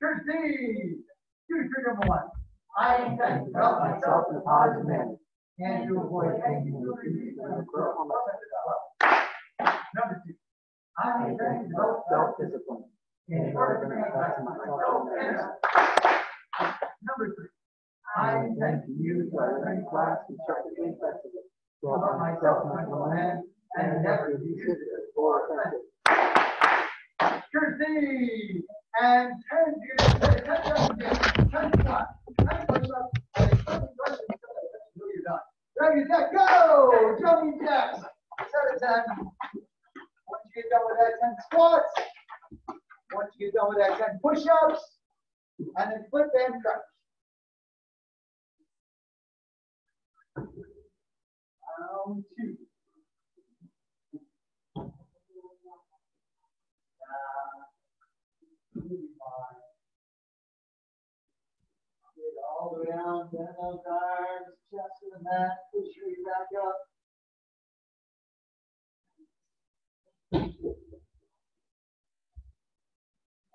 Two, three, number one. I intend to develop myself in a positive manner and to avoid any Number two. I intend to develop self-discipline in order to manifest myself Number three. I intend to use my learning class constructively and effectively to help myself in my plan and never use it for offensive. Proceed and questions until you're done. Ready, set, go! Jumping jacks. Set of ten. Once you get done with that, ten squats. Once you get done with that, ten push-ups, and then flip and crunch. Round two. Get all the way down, bend those arms, chest to the mat, push your back up.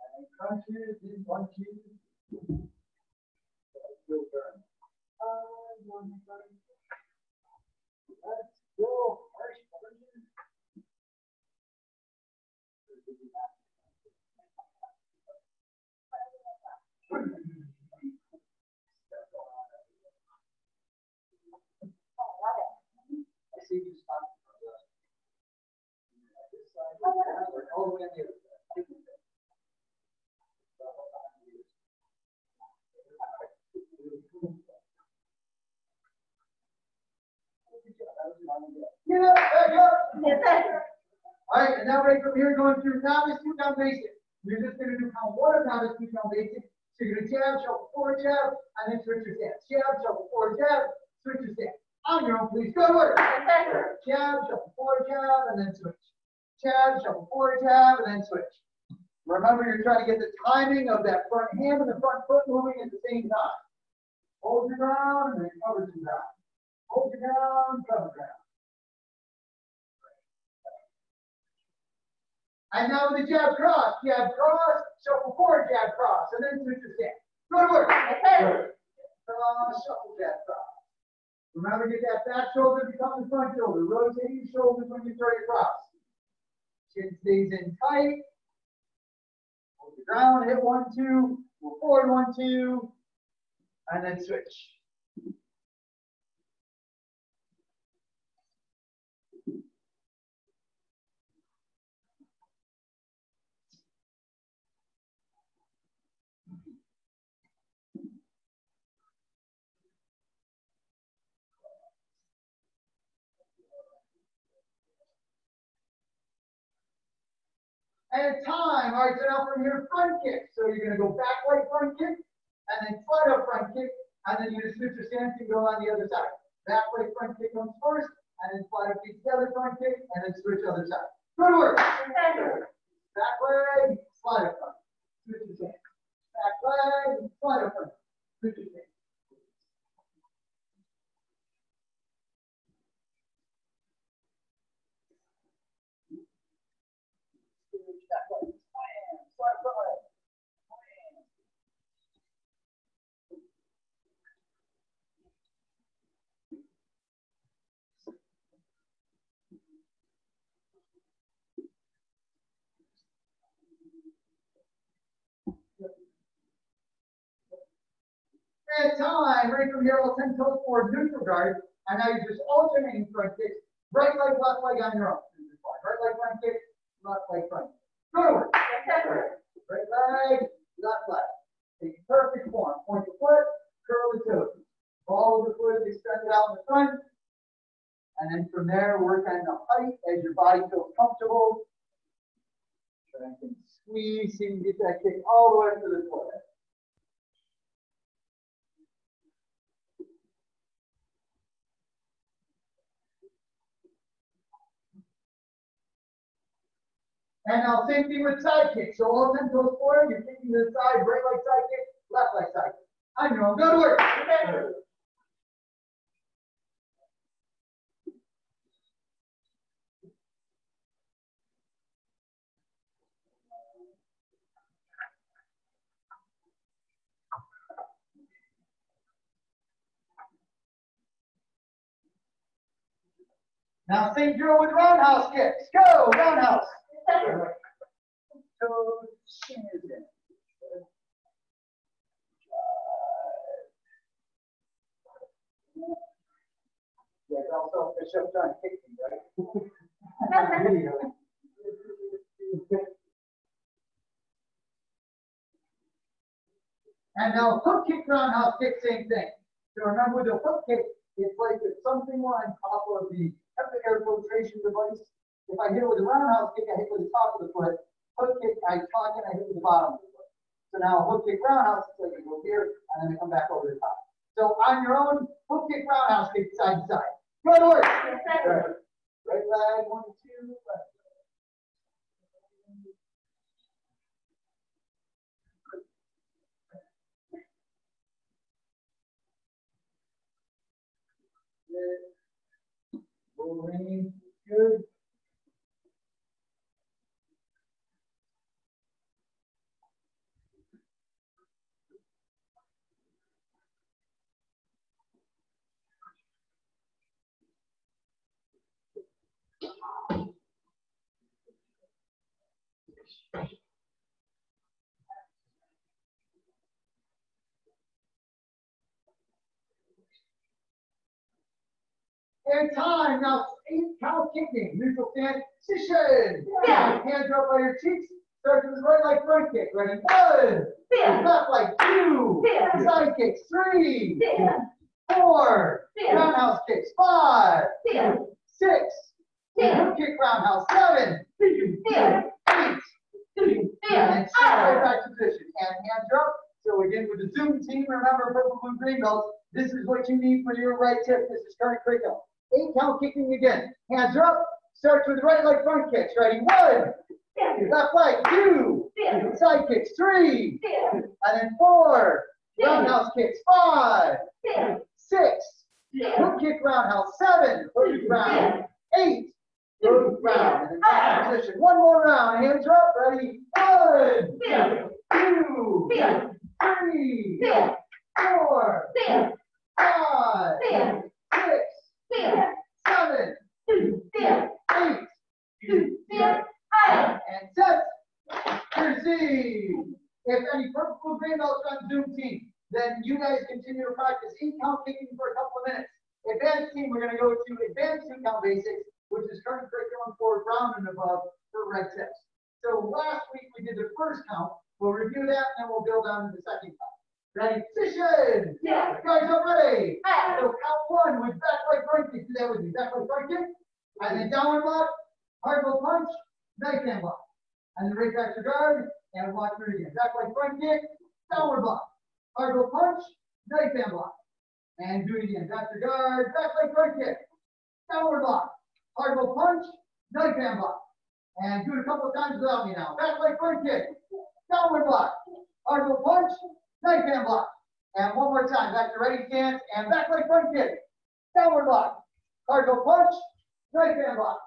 And crunches in one, burn. Let's go. Arch crunches. I see you stop. This side, all the way on the other side. All right, and now right from here, going through novice to down basic. You're just gonna do count one of novice to down basic. So you're gonna jab, shuffle, forward jab, and then switch your stance. Jab, shuffle, forward jab, switch your stance. On your own, please. Go work. Jab, shuffle, forward jab, and then switch. Jab, shuffle, forward jab, and then switch. Remember, you're trying to get the timing of that front hand and the front foot moving at the same time. Hold your ground and then cover your ground. Hold your ground, cover ground. And now with the jab cross, jab cross, shuffle forward, jab cross, and then switch your stance. Go to work. Cross, shuffle, jab cross. Remember, get that back shoulder become the front shoulder. Rotate your shoulders when you throw your cross. Chin stays in tight. Hold the ground, hit one, two, move forward, one, two, and then switch. And time. All right, so now from here, front kick. So you're going to go back leg front kick, and then slide up front kick, and then going to switch your stance and go on the other side. Back leg front kick comes first, and then slide up feet together front kick, and then switch other side. Good work. Back leg, slide up front. Switch your stance. Back leg, slide up front. Switch your stance. And time, right from here, all 10 toes forward, neutral guard. And now you're just alternating front kicks. Right leg, left leg on your own. Right leg, front kick, left leg, front. To work. Right leg, left leg. Take perfect form. Point the foot, curl the toes. Ball of the foot is extended out in the front. And then from there, work on the height as your body feels comfortable. Try and squeeze, see if you get that kick all the way to the foot. And now same thing with side kicks. So all 10 toes forward, you're kicking to the side, right leg side kick, left leg side kick. I know, good work. Okay. Now same drill with roundhouse kicks. Go, roundhouse. Yeah, also trying to kick right? and now hook kick roundhouse kick, same thing. So remember the hook kick, it's like it's something on top of the air filtration device. If I hit it with a roundhouse kick, I hit with the top of the foot. Hook kick, I tuck and I hit with the bottom of the foot. So now hook kick roundhouse, it's like you go here and then I come back over the top. So on your own, hook kick roundhouse kick side to side. Good work. Right. right leg, one, two, left. Good. And time. Now eight count kicking. Neutral stand. Position. Yeah. Hands up by your cheeks. Start with the right leg front kick. Ready? One. Yeah. Left leg two. Yeah. Side kicks. Three. Yeah. Four. Yeah. Roundhouse kicks. Five. Yeah. Six. Yeah. Kick roundhouse. Seven. Yeah. Eight. And then straight back to position. And hands up. So again, with the Zoom team, remember purple, blue, green belts. This is what you need for your right tip. This is current curriculum. Eight count kicking again. Hands up. Starts with right leg front kicks. Ready? One. Left leg. Two. Side kicks. Three. And then four. Roundhouse kicks. Five. Six. Hook kick roundhouse. Seven. Hook round. Eight. Hook round. And then back position. One more round. Hands up. Ready? One. Two. Three. Four. Five. Six. Seven. And set. Proceed. If any purple green belts on Zoom team, then you guys continue to practice eight count kicking for a couple of minutes. Advanced team, we're going to go to advanced two count basics, which is current curriculum for brown and above for red tips. So last week we did the first count. We'll review that and we'll build on the second count. Ready? Position. Yeah. Guys are ready. Yeah. So count one with back leg front kick. Do that with me. Back leg front kick. And then downward block, hardball punch, knife hand block. And then right back to guard and block through it again. Back leg front kick, downward block, hardball punch, knife hand block. And do it again. Back to guard, back leg front kick, downward block, hardball punch, knife hand block. And do it a couple of times without me now. Back leg front kick, downward block, hardball punch, hand block. And one more time. Back to ready stance and back leg front kick, downward block, hardball punch, hand block.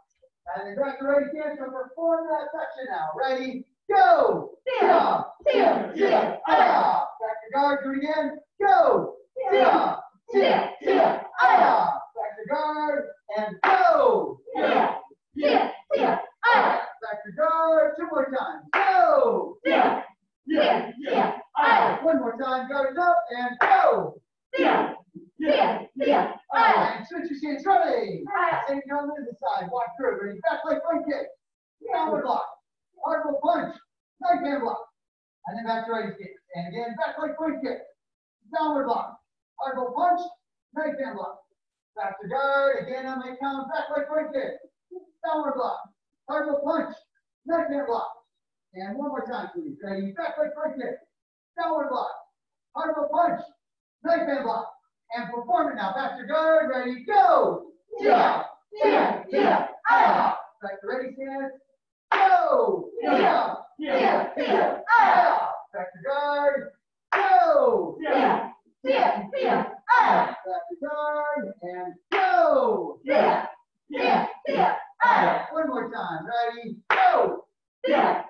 And then back to ready stance and perform that section now. Ready, go. Yeah. Yeah. Yeah. Ah. Back to guard, do it again. Go. Yeah. Yeah. Yeah. Ah. Back to guard and go. Yeah. Yeah. Yeah. Ah. Back to guard, two more times. Go. Yeah. Yeah. Yeah. Ah. One more time, guard is up and go. Yeah. Yeah. Yeah. Ah. And switch your stance, ready. Same down to the side, walk through, ready. Back leg front kick. Downward block. Hardball punch. Knife hand block. And then back to ready stance. And again, back leg front kick. Downward block. Hardball punch. Knife hand block. Back to guard. Again on my count. Back leg front kick. Downward block. Hardball punch. Knife hand block. And one more time, please. Ready? Back leg front kick. Downward block. Hardball punch. Knife hand block. And perform it now. Back to guard. Ready? Go. Yeah. Yeah. Yeah. Ah. Back to ready stance. Go. Yeah. Yeah. Yeah. Ah. Back to guard. Go. Yeah. Yeah. Yeah. Ah. Back to guard and go. Yeah. Yeah. Yeah. Ah. One more time. Ready? Go. Yeah.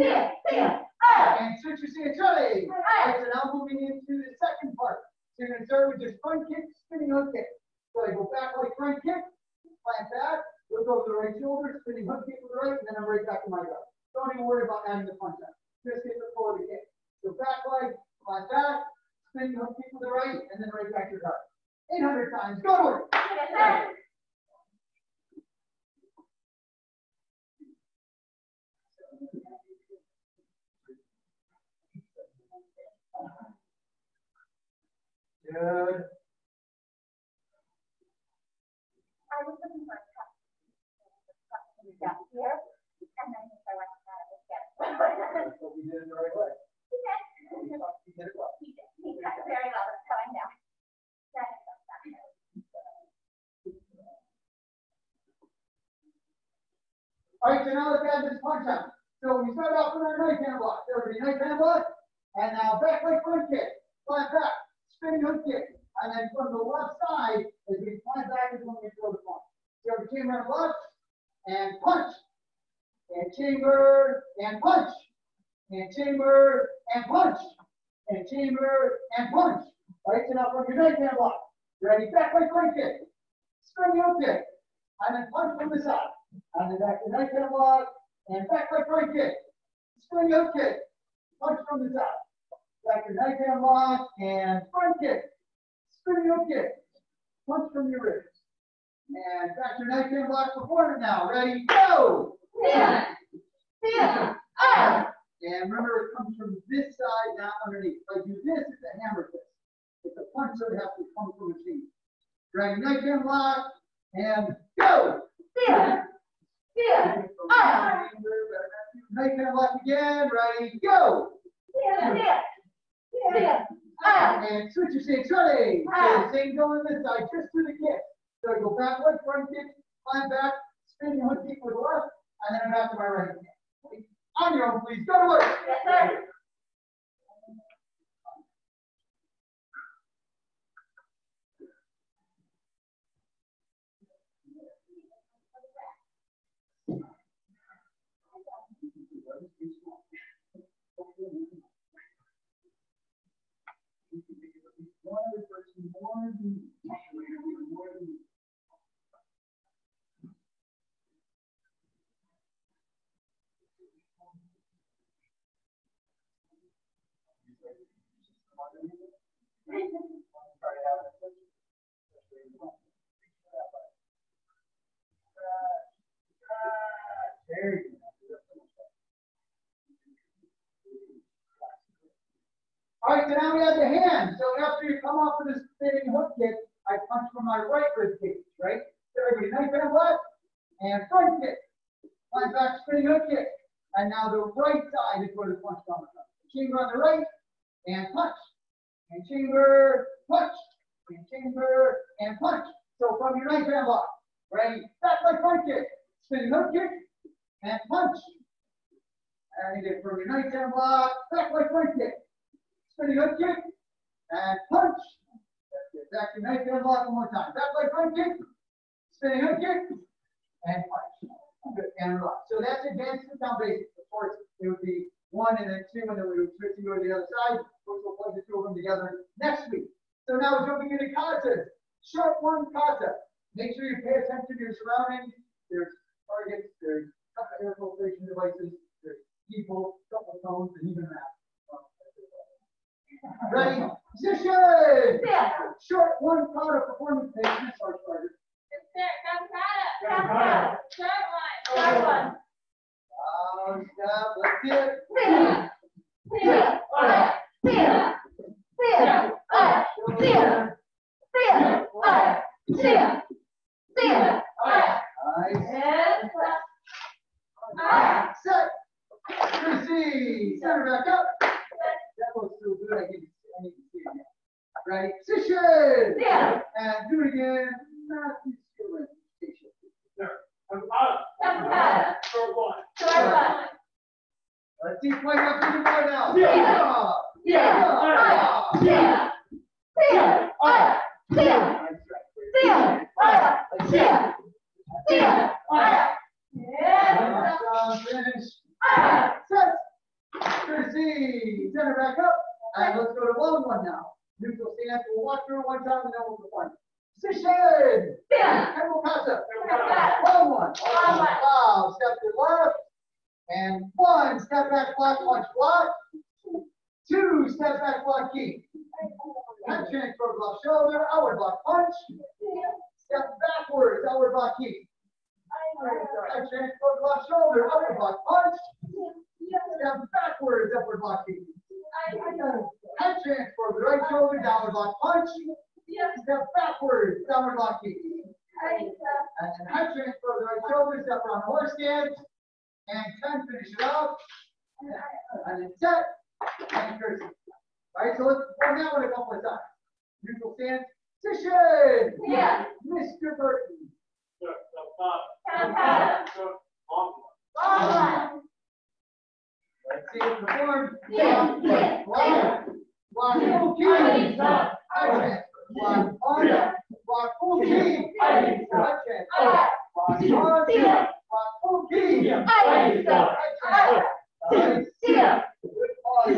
And switch your center seeing Charlie, so now moving into the second part. So you're going to start with your front kick, spinning hook kick. So I go back right front kick, plant back, look over the right shoulder, spinning hook kick with the right, and then I'm right back to my gut. Don't even worry about adding the punch out. Just get the forward kick. So back leg, plant back, spinning hook kick with the right, and then right back to your gut. 800 times. Go to work. Good. I was looking for a cup. Cup down here, and then I went to that again. That's what we did in the right way. He did. We thought we did it well. He did. He did very well. It's going down. That is awesome. All right, so now let's add this punch out. So we start off with our knife hand block. There will be knife hand block, and now back leg front kick, flat back, spinning hook kick, and then from the left side, as we flat back is when we throw the punch. So the chamber and left, and punch, and chamber, and punch, and chamber, and punch, and chamber, and punch. All right, so now from your knife hand block, ready, back leg front kick, spinning hook kick, and then punch from the side. And then back to knife hand block, and back leg front kick, spinning hook kick, punch from the side. Back to knife hand block, and front kick, spinning hook kick, punch from your ribs. And back to knife hand block performance now. Ready, go! Yeah. Yeah. Ah. And remember, it comes from this side, not underneath. If I do this, it's a hammer fist. It's a punch that has to come from the seat. Drag knife hand block, and go! Yeah. Yeah. Ah. Knife hand block again, ready, go! Yeah. Yeah. Yeah. Ah. And switch your stance, ready? Ah. So same going this side, just to the kick. So I go back leg, front kick, climb back, spin your hook kick with the left, and then back to my right hand. On your own, please, go to work. Yes, more than, more than. All right, so now we have the hand. So after you come off of this spinning hook kick, I punch from my right rib cage, right? So everybody, knife hand left and front kick. Climb back, spinning hook kick. And now the right side is where the punch comes from. Chamber on the right and punch. And chamber, punch. And chamber and punch. So from your right hand block, ready? Back leg front kick. Spinning hook kick and punch. And again, from your right hand block, back leg front kick. Spinning hook kick and punch. That's. Back to knife hand block one more time. Back leg front kick, spinning hook kick, and punch. Good. And relax. So that's advanced down basics. Of course, it would be one and then two, and then we would switch and go to the other side. Course, we'll plug the two of them together next week. So now we're jumping into katas. Short one kata. Make sure you pay attention to your surroundings. There's targets, there's air filtration devices, there's people, couple phones, and even that. Ready? Position! Yeah. Short one kata performance page. Miss Sarge Carter. Calcutta. Third one. Oh, stop. Let's do it. Yeah. Yeah. Yeah. Let's see. Play up the board now. Yeah. Step back block, punch block. Two, step back block, key. Head transfer block shoulder, outward block punch. Step backwards, outward block key. Head transfer block shoulder, outward block punch. Step backwards, upward block key. Head transfer the right shoulder, downward block punch. Step backwards, downward block key. And head transfer the right shoulder, step around horse stance. And ten, finish it up. And then set. All right, so let's perform that one a couple of times. Neutral stance, position. Yeah. Mr. Burton. Let's see it perform. Yeah, yeah, Block, block, full key. Head transfer. Block, on, block, full key. Head transfer. Block, on, block, full key. Head transfer. All right. Good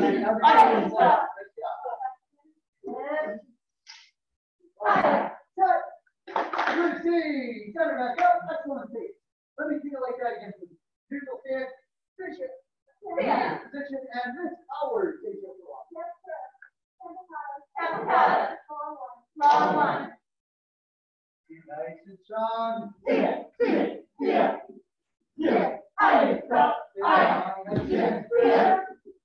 see. Center back up. Excellent see. Let me see it like that again. please. Stance. Position. Yeah. Position and this hour takes up the walk. Nice and strong. Set. Curtsy. And foot set counter. We're gonna review what we've done so far. We're gonna add on the end and then we're gonna plug it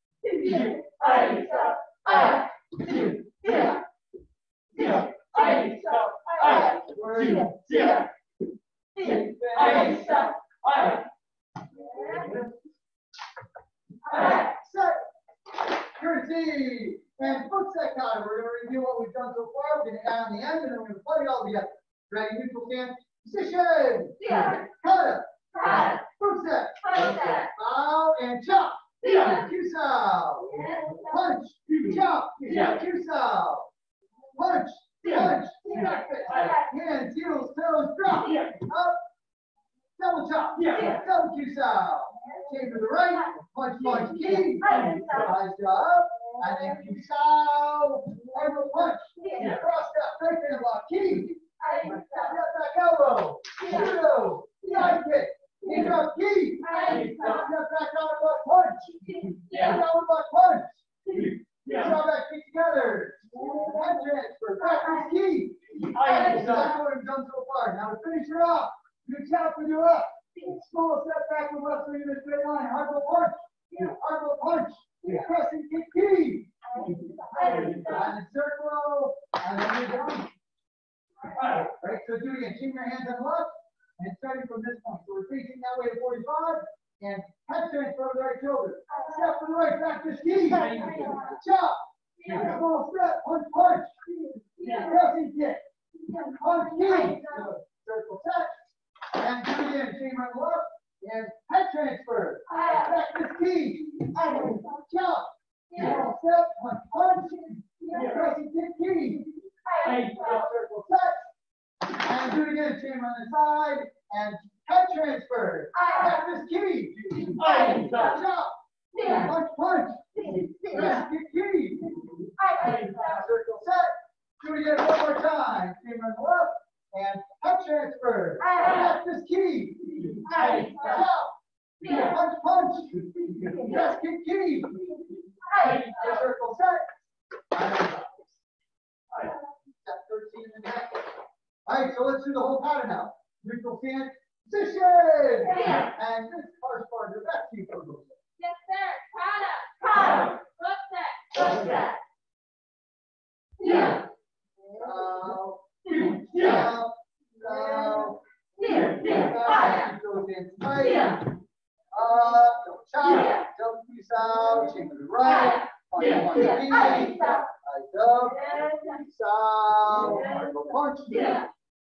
all together. Ready, neutral stance. Position. Kata. Foot set. Bow and chop. Q-sow. Punch. Chop. Q-sow. Punch. Punch. Hands, heels, toes, drop. Up. Double chop. yeah, Double Q-sow. Chain to the right. Punch, punch, key. Eyes up. And then Q-sow. Elbow punch. Cross step. Right hand block. Key. Back elbow. Judo. Side kick. Knee drop. Key. Step back down block punch. Down block punch. Draw back feet together. Head transfer. Backwards key. That's what we've so far. Now to finish it off, you tap with your left. Small step back with left foot in a straight line. Hardball punch. Hardball punch. Pressing kick key. And. And you're so do it again. Keep your hands on the left and starting from this point. So we're facing that way to 45 and head transfer to the right shoulder. Step to the right, back to ski. Chop. Small step, punch, punch. Pressing kick. Punch, key. Circle set. And do it again. Chain right left and head transfer. Back to ski. Chop. Small step, punch, punch. Pressing kick, key. Circle set. And do it again, chain on the side, and head transfer. Back to key. Punch, punch. Press kick, key. Circle set. Do it again one more time. Chain on the left, and head transfer. Back to key. Chop. Punch, punch. Press kick, key. Circle set. Step thirteen in the neck. All right, so let's do the whole pattern now. Neutral stance, position. Yeah. And this first part, the back to you for a. Yes, sir. Foot set. Yeah. Now, now, now. Yeah. Back, neutral stance, tight. Up, don't chop, don't out, chain to the right. Punch, punch, knee. Eyes up, piece out, punch. Yeah.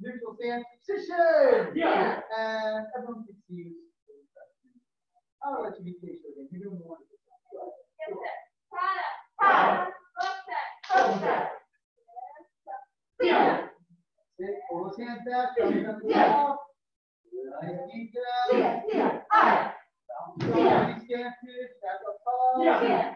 Neutral stance, position. Yeah. And uh, everyone can see you. I'll let you be patient again. You're doing wonderful. Yes, sir. Kata. High. Close that. Yeah. Sit, pull those hands back, thumbs up the top. Nice deep down. Yeah, yeah. Down, stances, back up. Yeah.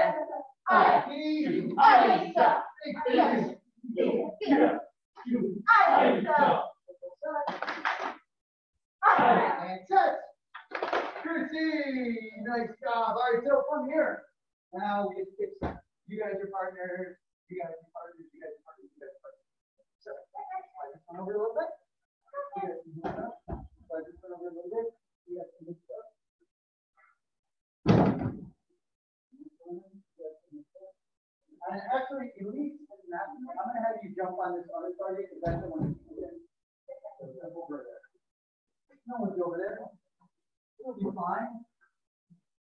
actually, and Matt, I'm gonna have you jump on this other target, because that's the one. that's over there. No one's over there. It'll be fine.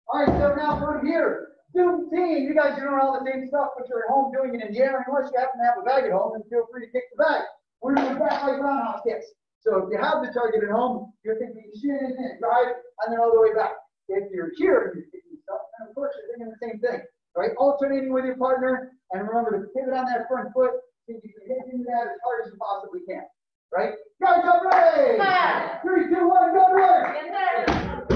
All right, so now from here, Zoom team, you guys are doing all the same stuff, but you're at home doing it in the air. Unless you happen to have a bag at home, then feel free to kick the bag. We're doing back like roundhouse kicks. So if you have the target at home, you're thinking shin in, drive, and then all the way back. If you're here and you're kicking stuff, then of course you're thinking the same thing. Right? Alternating with your partner, and remember to pivot on that front foot. If you can hit into that as hard as you possibly can. Right? Guys, are ready? Five. Three, two, one. Yes, sir.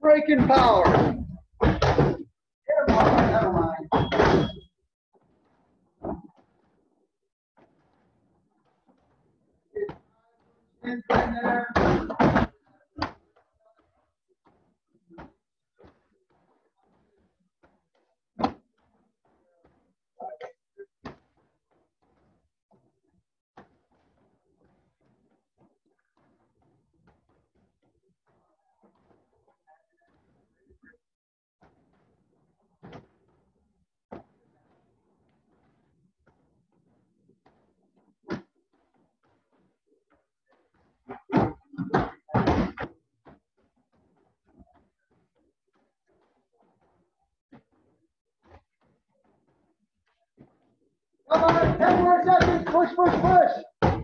Breaking power. Never mind, never mind. In there. Come on, ten more seconds. Push, push, push.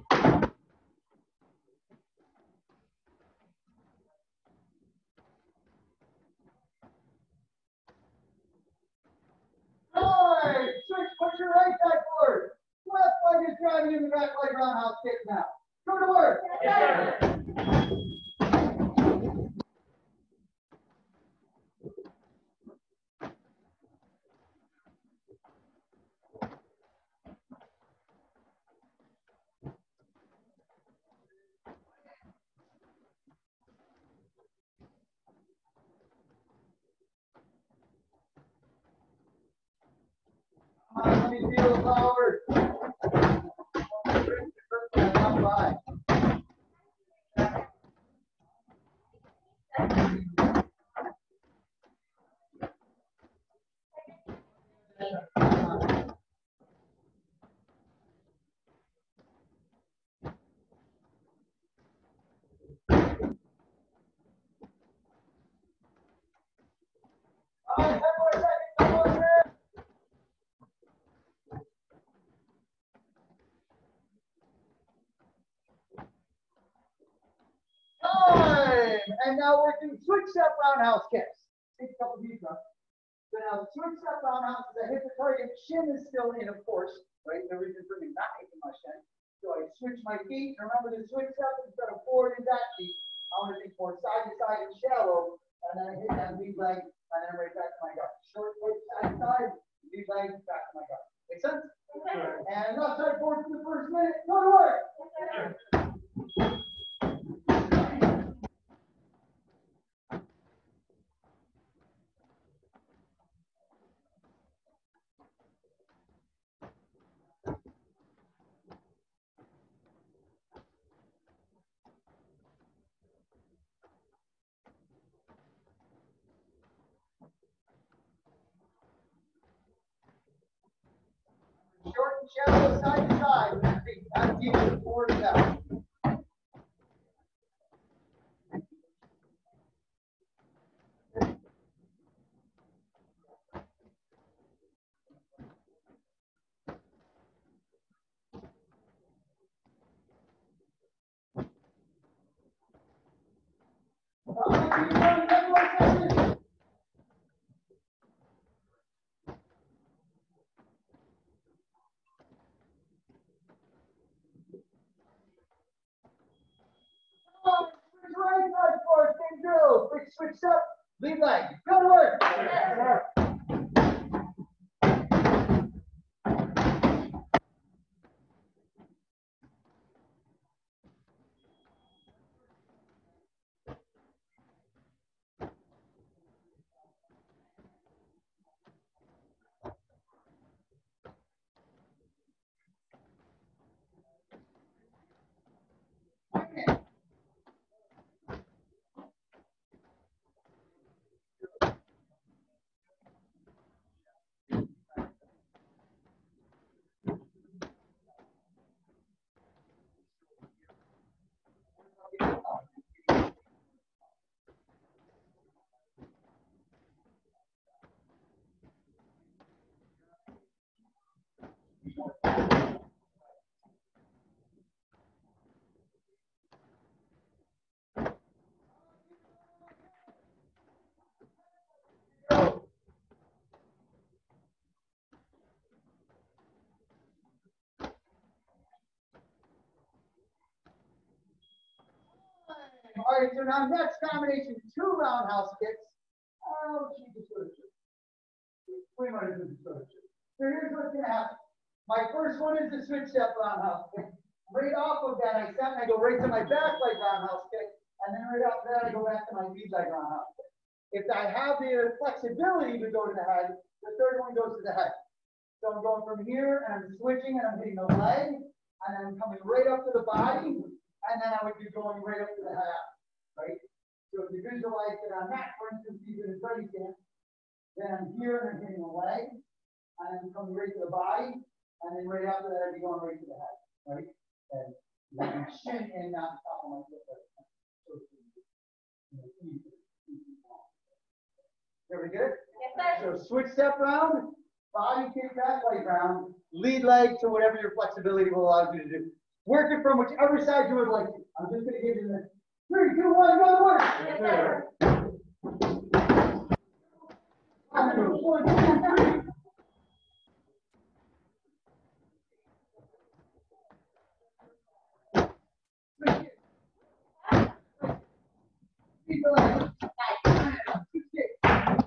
Nine. Six, push your right back forward. Left leg is driving in the back leg roundhouse kick now. Go to work. Yes, sir. Come on, let me feel the power. Come by. All right, ten more seconds. Come on, man. Time! And now we're doing switch step roundhouse kicks. Take a couple deep breaths. So now the switch step roundhouse is I hit the target, shin is still in, of course, right? No reason for me not hitting my shin. So I switch my feet. Remember the switch step instead of forward and back feet. I want to think more side to side and shallow. And then I hit that lead leg and then right back to my guard. Short foot side to side, lead leg back to my guard. Make sense? And left side forward for the first minute. Go to work. Short and shallow, side to side. Feet, not deep, forward and back. More session. Come on, switch right side forward, same drill, quick switch up, lead leg, go to work. All right, so now next combination, two roundhouse kicks. Oh, of So here's what's gonna happen. My first one is the switch step roundhouse kick. Right off of that, I step and I go right to my back leg roundhouse kick, and then right off that, I go back to my lead leg roundhouse kick. If I have the flexibility to go to the head, the third one goes to the head. So I'm going from here and I'm switching and I'm hitting the leg, and then I'm coming right up to the body, and then I would be going right up to the head, right? So if you visualize that I'm not, for instance, even in stance, then I'm here and I'm hitting the leg, and I'm coming right to the body, and then right after that, I'd be going right to the head, right? And like shin in, not the top of my foot. There we good? Yes, sir. So switch step round, body kick back leg round, lead leg to whatever your flexibility will allow you to do. Work it from whichever side you would like to. I'm just gonna give you the three, two, one, go to work. Yes, sir. One, two, three. Switch it. Keep the leg. Switch it. Time.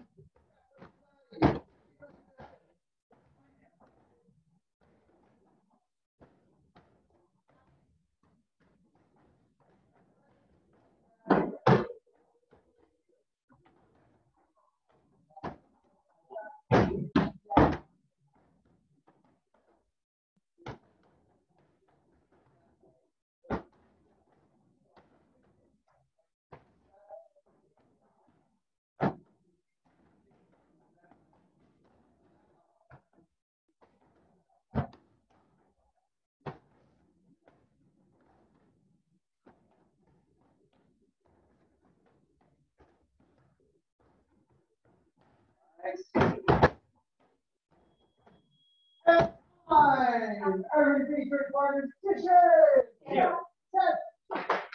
Everything for partners. Dishes. Yeah. Set.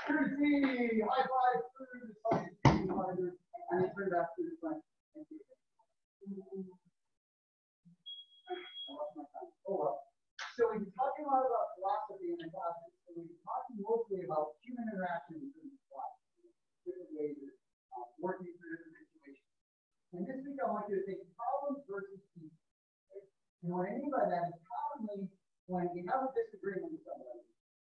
Thirty. High five. through the And then turn back to the front. Thank you. I lost my time. Oh well. So we've been talking a lot about philosophy in the class. So we've been talking mostly about human interaction between philosophy, different ways of uh, working through different situations. And this week I want you to think problems versus people. And what I mean by that is commonly when we have a disagreement with somebody,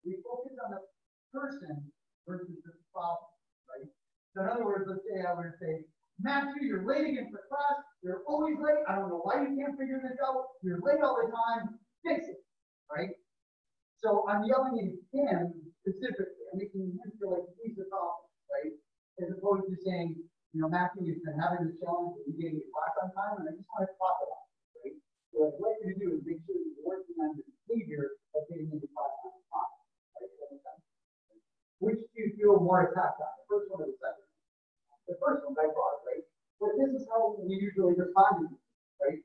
we focus on the person versus the problem, right? So in other words, let's say I were to say, Matthew, you're late again for class. You're always late. I don't know why you can't figure this out. You're late all the time. Fix it, right? So I'm yelling at him specifically. I'm making him feel like he's the problem, right? As opposed to saying, you know, Matthew, you've been having this challenge you getting to class on time, and I just want to talk about it, right? So what I'd like you to do is make sure that you're working on the behavior of getting into class on time, right? Which do you feel more attacked on, the first one or the second? The first one by far, right? But this is how we usually respond to this, right?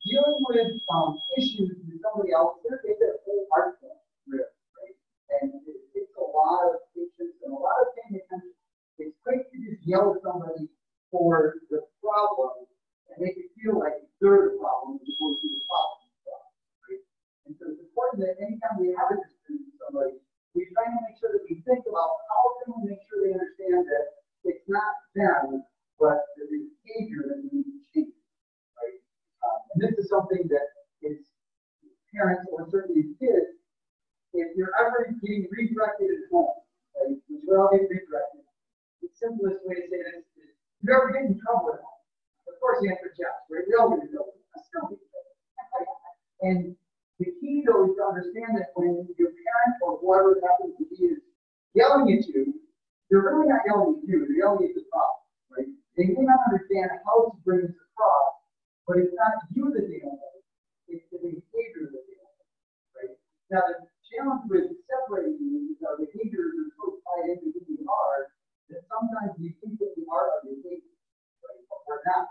Dealing with um, issues with somebody else, there is a whole art form, really, right? And it takes a lot of patience and a lot of paying attention. It's quick to just yell at somebody for the problem and make it feel like they're the problem as opposed to the problem. Right? And so it's important that anytime we have a dispute with somebody, we try to make sure that we think about how can we make sure they understand that it's not them, but the behavior that we need to change. Right? Um, and this is something that is parents or certainly kids, if you're ever getting redirected at home, right, which we all get redirected, the simplest way to say this is, you ever get in trouble at home? Of course, the answer is yes, right? We all get in trouble. I still get in trouble. And the key, though, is to understand that when your parent or whoever it happens to be is yelling at you, they're really not yelling at you, they're yelling at the problem, right? They may not understand how to bring this across, but it's not you that they don't know, it's the behavior that they don't know, right? Now, the challenge with separating these is our behaviors are so tied into who we are that sometimes we think that we are our behavior, right? But we're not.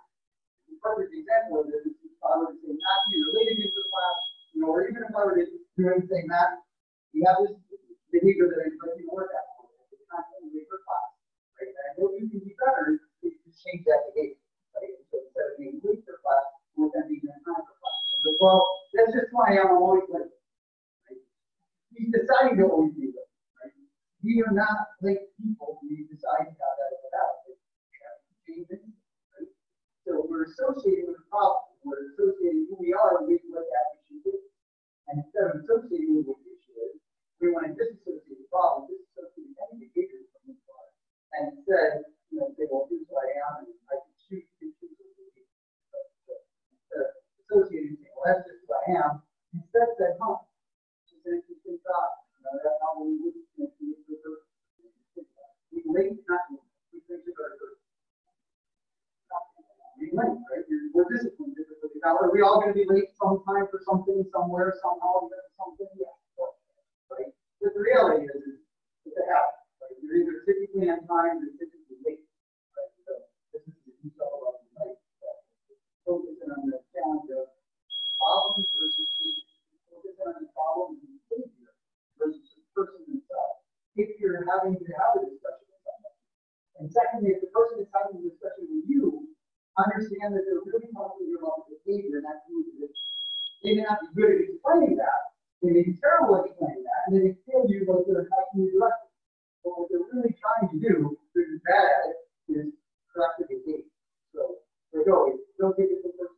The perfect example of this is if I were to say, Matthew, you're late against the class, you know, or even if I were to do anything, Matt, you have this behavior that I'd like you to work for. It's not only late for class, right? And I know you can be better change that behavior, right? So instead of being late for class, we're going to be time for class. So, well, that's just I am. I'm always late. Right? He's deciding to always be late, right? We are not late people. We decide how that is about. Change it, right? So we're associating with the problem. We're associating who we are with what that issue is. And instead of associating with what the issue is, we want to disassociate the problem, disassociate any behavior from we are. And instead, you know, say, well, here's who I am, and I can choose to choose what behavior. Instead of associating, saying, well, that's just who I am, instead say, huh, just an interesting thought. You know, that's how we would make the We late, not we think about it. We late, right? You're- We're disciplined differently. Now, are we all going to be late sometime somewhere, somehow, because something? Yeah. Right? But the reality is, it's a habit. Right? You're either typically on time or typically late. Right? So this is the detail about the night. Focusing on the challenge of problems versus focusing on the problem and behavior versus the person themselves. If you're having to have a discussion with someone. And secondly, if the person is having a discussion with you, understand that they're really talking about the behavior, not it is. They may not be good at explaining that. They may be terrible at explaining that, and they may feel you like they're attacking you directly. But what they're really trying to do, they're just bad at it, is correct the behavior. So there you go. Don't take it personally.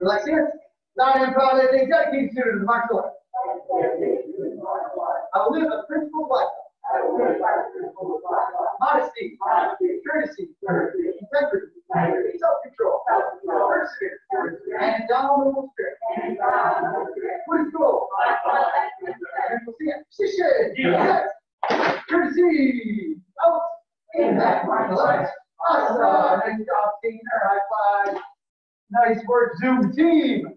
Relax here. Now I am proud as a dedicated student of the martial arts. I will live a principled life. Modesty, courtesy, integrity, self-control, perseverance, and indomitable spirit. What is goal? And we'll see it. Position. Yes. Courtesy. Out. Impact arts. Awesome. Nice job, team. High five. Nice work, Zoom team.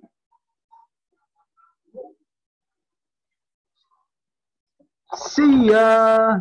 See ya.